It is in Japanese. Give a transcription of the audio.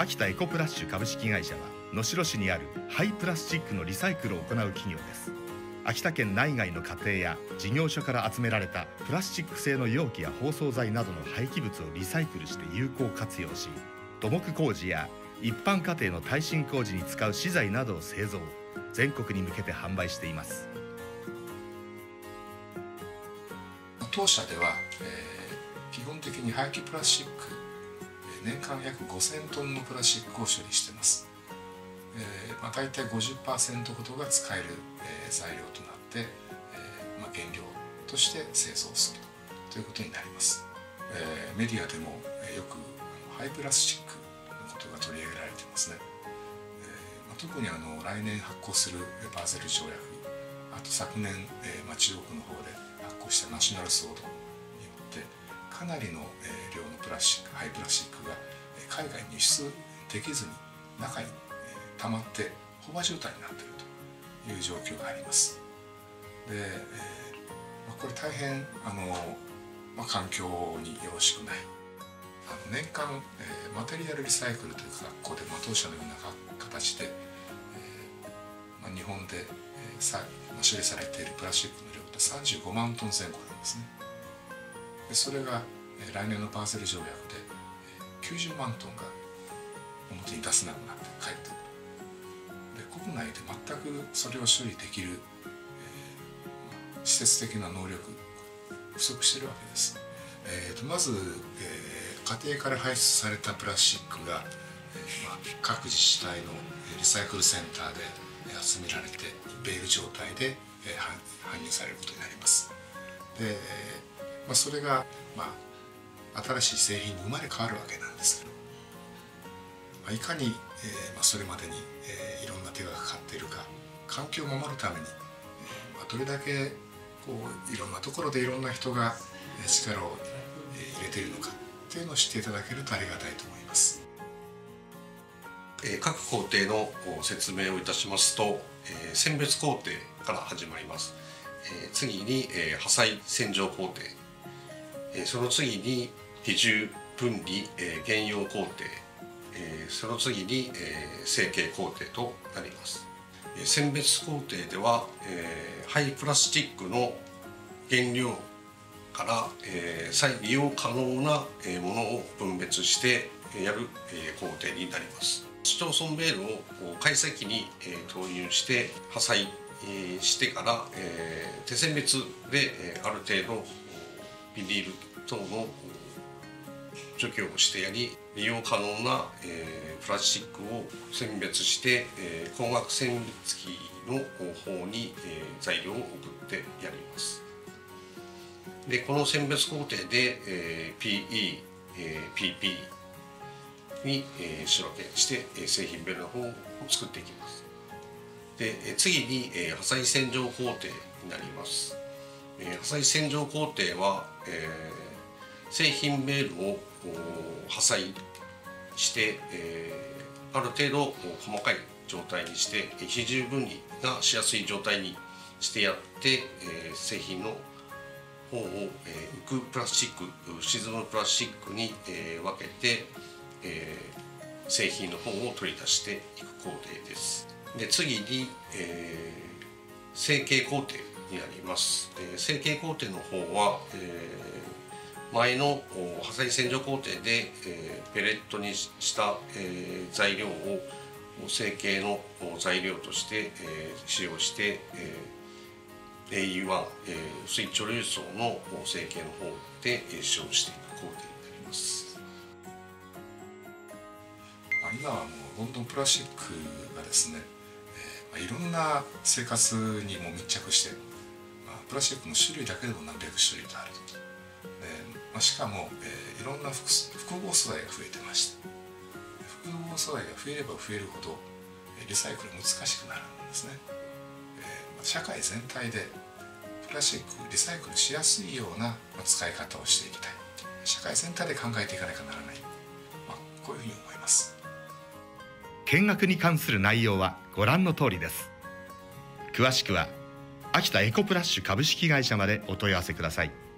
秋田エコプラッシュ株式会社は能代市にある廃プラスチックのリサイクルを行う企業です。秋田県内外の家庭や事業所から集められたプラスチック製の容器や包装材などの廃棄物をリサイクルして有効活用し土木工事や一般家庭の耐震工事に使う資材などを製造全国に向けて販売しています。当社では、えー、基本的に廃棄プラスチック年間約5000トンのプラスチックを処理しています、えーまあ、大体50%ほどが使える、えー、材料となって、えーまあ、原料として製造する。ということになります、えー、メディアでもよくハイプラスチックのことが取り上げられてますね、えーまあ、特にあの来年発行するバーゼル条約あと昨年、えーまあ、中国の方で発行したナショナルソードかなりの、量のプラスチックハイプラスチックが、海外に輸出できずに中に、溜まって飽和状態になっているという状況があります。で、ま、これ大変あの、まあ、環境によろしくない。あの年間、え、マテリアルリサイクルという学校で、まあ、当社のような形で、えまあ、日本で、えー、さ処理されているプラスチックの量って35万トン前後なんですね。それが、来年のパーセル条約で、90万トンが表に出せなくなって帰ってくる。で国内で全くそれを処理できる、えー、施設的な能力不足してるわけです、えーと、まず、えー、家庭から排出されたプラスチックが、えーまあ、各自治体のリサイクルセンターで集められてベール状態で、えー、搬入されることになります。で、まあ、それが、まあ、新しい製品に生まれ変わるわけなんですけど、まあ、いかに、えーまあ、それまでに、えー、いろんな手がかかっているか環境を守るために、えーまあ、どれだけこういろんなところでいろんな人が力を入れているのかっていうのを知っていただけるとありがたいと思います。各工程の説明をいたしますと、選別工程から始まります。次に破砕洗浄工程、その次に比重分離原用工程、その次に成形工程となります。選別工程では廃プラスチックの原料から再利用可能なものを分別してやる工程になります。市町村メールを解析機に投入して破砕してから手選別である程度ビニール等の除去をしてやり利用可能なえプラスチックを選別してえ光学選別機の方にえ材料を送ってやります。でこの選別工程でえ PE、PP に、えー、仕分けして、え、製品ベルの方を作っていきます。で、次に、えー、破砕洗浄工程になります、破砕洗浄工程は、えー、製品ベールを破砕して、えー、ある程度細かい状態にして比重分離がしやすい状態にしてやって、えー、製品の方を、えー、浮くプラスチック沈むプラスチックに、えー、分けてえー、製品の方を取り出していく工程です。で次に、えー、成形工程になります。えー、成形工程の方は、えー、前の破砕洗浄工程で、えー、ペレットにした、えー、材料を成形の材料として、えー、使用して、えー、AE1、えー、水貯留層の成形の方で使用していく工程になります。今はもうどんどんプラスチックがですね、えーまあ、いろんな生活にも密着して、プラスチックの種類だけでも何百種類とある。と、まあ、しかも、えー、いろんな複合素材が増えてまして。複合素材が増えれば増えるほどリサイクル難しくなるんですね、えーまあ、社会全体でプラスチックリサイクルしやすいような使い方をしていきたい。社会全体で考えていかなきゃならない、まあ、こういうふうに思います。見学に関する内容はご覧の通りです。詳しくは秋田エコプラッシュ株式会社までお問い合わせください。